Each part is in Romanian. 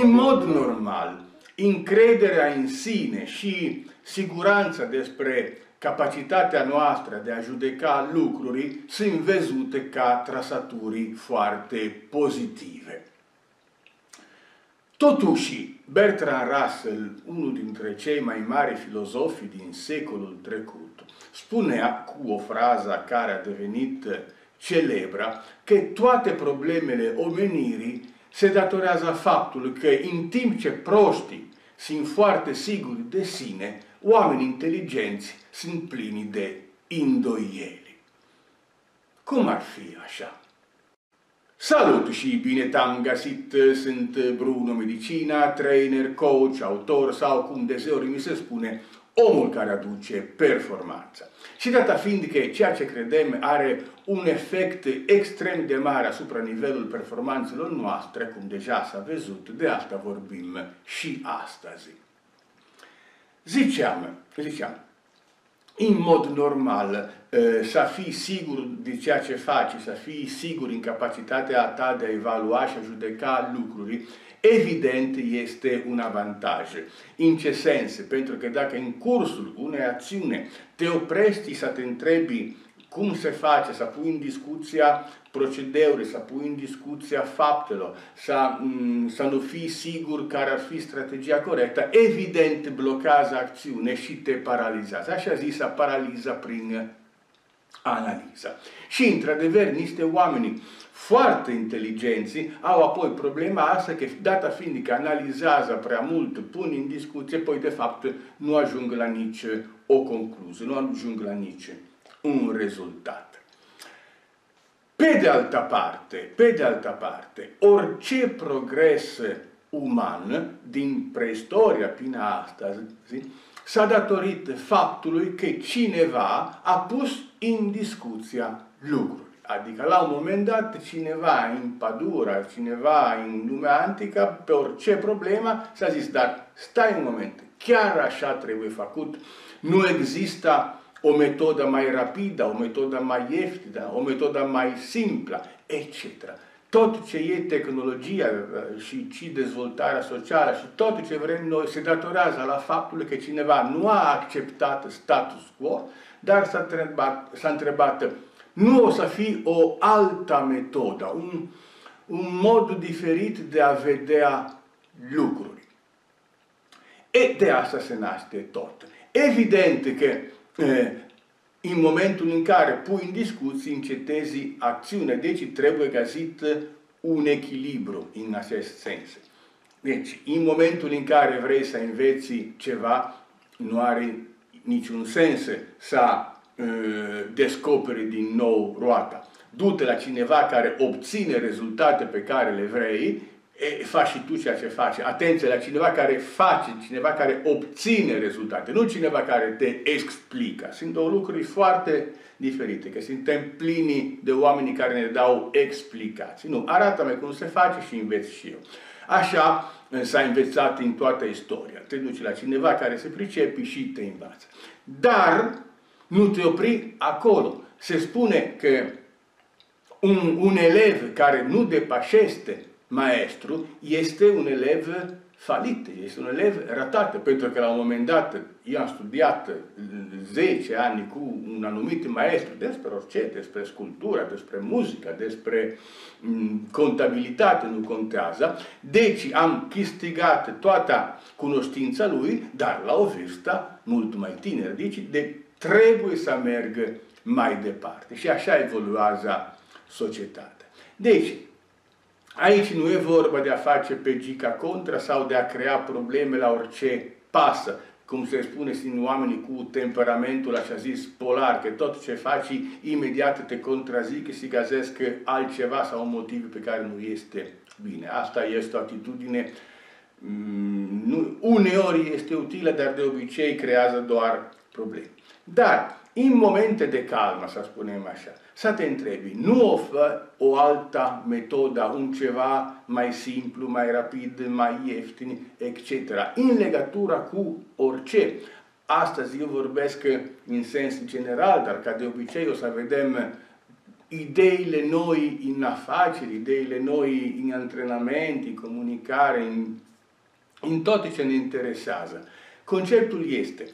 în mod normal, încrederea în sine și siguranța despre capacitatea noastră de a judeca lucruri sunt văzute ca trasaturi foarte pozitive. Totuși, Bertrand Russell, unul dintre cei mai mari filozofi din secolul trecut, spunea cu o frază care a devenit celebră că toate problemele omenirii se datorează faptului că în timp ce proștii sunt foarte siguri de sine, oamenii inteligenți sunt plini de îndoieli. Cum ar fi așa? Salut și bine te-am găsit, sunt Bruno Medicina, trainer, coach, autor sau cum deseori mi se spune, omul care aduce performanța. Și data fiind că ceea ce credem are un efect extrem de mare asupra nivelul performanțelor noastre, cum deja s-a văzut, de asta vorbim și astăzi. Ziceam, ziceam, în mod normal, să fii sigur de ceea ce faci, să fii sigur în capacitatea ta de a evalua și a judeca lucruri, evident este un avantaj. În ce sens? Pentru că dacă în cursul unei acțiune te oprești să te întrebi cum se face, să pui în discuția procedeuri, să pui în discuția faptelor, să, mm, să nu fii sigur care ar fi strategia corectă, evident blochează acțiune și te paralizează. Așa zisă paraliza prin analiză. Și, într-adevăr, niște oameni foarte inteligenți au apoi problema asta că, data fiind că analizează prea mult, pun în discuție, poi, de fapt, nu ajung la nici o concluzie, nu ajung la nici un rezultat. Pe de altă parte, pe de altă parte, orice progres uman din preistoria până astăzi s-a datorit faptului că cineva a pus în discuția lucruri. Adică la un moment dat cineva în Padura, cineva în lumea antică, pe orice problemă, s-a zis, dar stai un moment, chiar așa trebuie făcut, nu există o metodă mai rapidă, o metodă mai ieftină, o metodă mai simplă, etc. Tot ce e tehnologia uh, și, și dezvoltarea socială și tot ce vrem noi se datorează la faptul că cineva nu a acceptat status quo, dar s-a întrebat, s-a întrebat nu o să fie o altă metodă, un, un mod diferit de a vedea lucruri. E de asta se naște tot. Evident că în momentul în care pui în discuție, încetezi acțiunea. Deci trebuie găsit un echilibru în acest sens. Deci, în momentul în care vrei să înveți ceva, nu are niciun sens să uh, descoperi din nou roata. Du-te la cineva care obține rezultate pe care le vrei e, faci și tu ceea ce faci. Atenție la cineva care face, cineva care obține rezultate, nu cineva care te explică. Sunt două lucruri foarte diferite, că suntem plini de oameni care ne dau explicații. Nu, arată-mi cum se face și înveți și eu. Așa s-a învățat în toată istoria. Te duci la cineva care se pricepe și te învață. Dar nu te opri acolo. Se spune că un, un elev care nu depășește maestru este un elev falit, este un elev ratat, pentru că la un moment dat eu am studiat 10 ani cu un anumit maestru despre orice, despre sculptură, despre muzică, despre mm, contabilitate, nu contează, deci am câștigat toată cunoștința lui, dar la o vârstă mult mai tineră, deci de, trebuie să meargă mai departe și așa evoluează societatea. Deci, Aici nu e vorba de a face pe gica contra sau de a crea probleme la orice pasă, cum se spune, sunt oamenii cu temperamentul, așa zis, polar, că tot ce faci imediat te contrazic și gazesc altceva sau un motiv pe care nu este bine. Asta este o atitudine, mm, nu, uneori este utilă, dar de obicei creează doar probleme. Dar, în momente de calmă, să spunem așa, să te întrebi, nu oferă o altă metodă, un ceva mai simplu, mai rapid, mai ieftin, etc. În legătură cu orice. Astăzi eu vorbesc în sens general, dar ca de obicei o să vedem ideile noi în afaceri, ideile noi în antrenamente, în comunicare, în, în tot ce ne interesează. Conceptul este,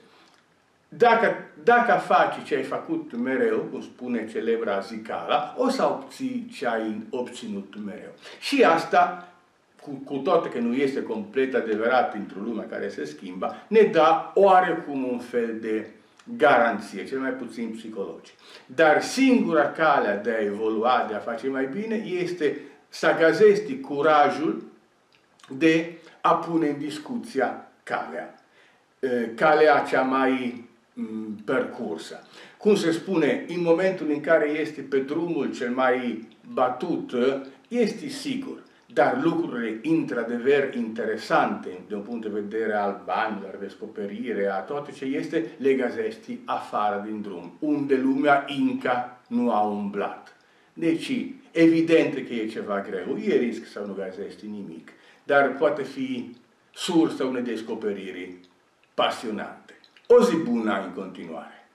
dacă, dacă faci ce ai făcut mereu, cum spune celebra zicala, o să obții ce ai obținut mereu. Și asta, cu, cu toate că nu este complet adevărat într-o lume care se schimbă, ne dă oarecum un fel de garanție, cel mai puțin psihologic. Dar singura cale de a evolua, de a face mai bine, este să găsești curajul de a pune în discuția calea. Calea cea mai percursă. Cum se spune, în momentul în care este pe drumul cel mai batut, este sigur dar lucrurile într-adevăr interesante din un punct de vedere al banilor, descoperire, a tot ce este, le găsești afară din drum, unde lumea încă nu a umblat. Deci, evident că e ceva greu, e risc să nu găsești nimic, dar poate fi sursă unei descoperiri pasionante. O zi bună în continuare!